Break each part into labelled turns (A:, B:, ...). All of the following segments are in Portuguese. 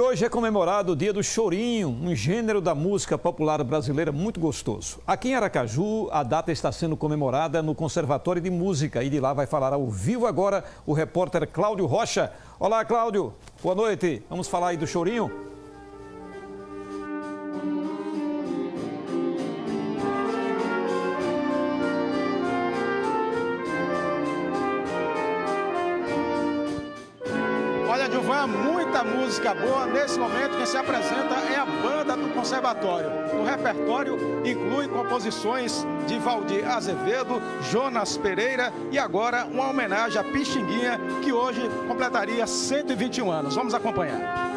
A: Hoje é comemorado o Dia do Chorinho, um gênero da música popular brasileira muito gostoso. Aqui em Aracaju, a data está sendo comemorada no Conservatório de Música e de lá vai falar ao vivo agora o repórter Cláudio Rocha. Olá, Cláudio. Boa noite. Vamos falar aí do Chorinho?
B: Olha, Gilvan, muita música boa. Nesse momento, quem se apresenta é a banda do Conservatório. O repertório inclui composições de Valdir Azevedo, Jonas Pereira e agora uma homenagem a Pixinguinha, que hoje completaria 121 anos. Vamos acompanhar.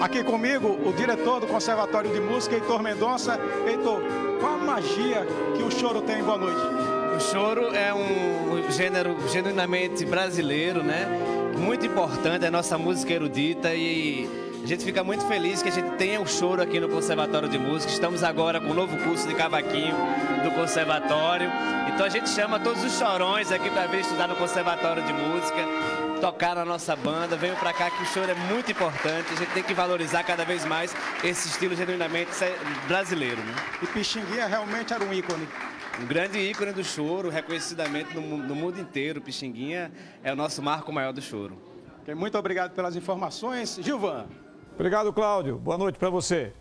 B: Aqui comigo, o diretor do Conservatório de Música, Heitor Mendonça. Heitor, magia que o choro tem? Boa noite.
C: O choro é um gênero genuinamente brasileiro, né? Muito importante, é a nossa música erudita e a gente fica muito feliz que a gente tenha o choro aqui no Conservatório de Música. Estamos agora com o novo curso de cavaquinho do Conservatório. Então a gente chama todos os chorões aqui para vir estudar no Conservatório de Música tocar na nossa banda, venham para cá que o choro é muito importante, a gente tem que valorizar cada vez mais esse estilo genuinamente brasileiro. Né?
B: E Pixinguinha realmente era um ícone.
C: Um grande ícone do choro, reconhecidamente no, no mundo inteiro. Pixinguinha é o nosso marco maior do choro.
B: Okay, muito obrigado pelas informações. Gilvan.
A: Obrigado, Cláudio. Boa noite para você.